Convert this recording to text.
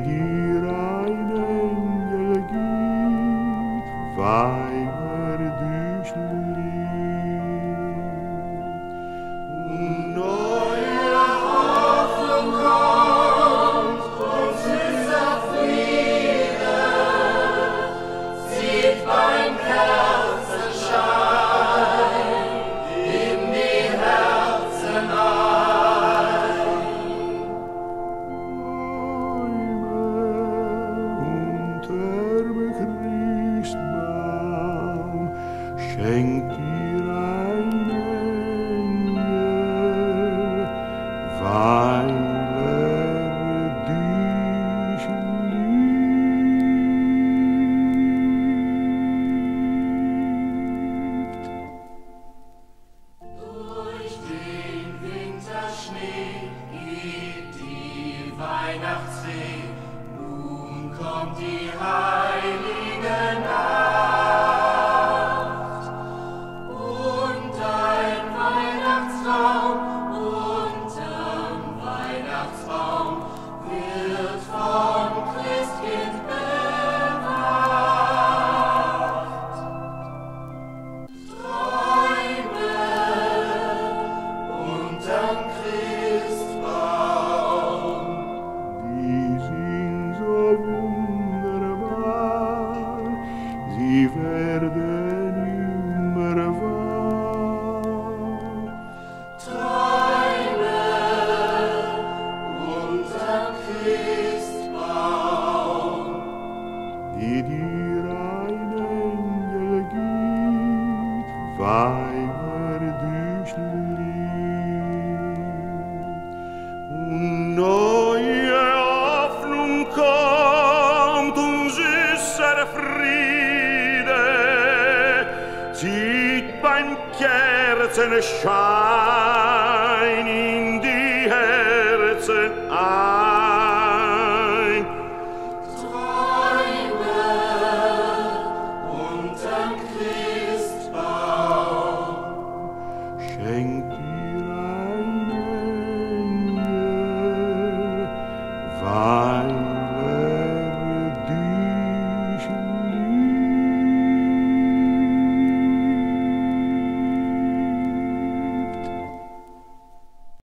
dir einen Engel gibt, weil hängt dir ein Engel, weil er dich liebt. Durch den Winterschnee geht die Weihnachtsfee, nun kommt die Heimat. weiher durchlieb und neue Hoffnung kommt und süßer Friede zieht beim Kerzenschein in die Herzen ein.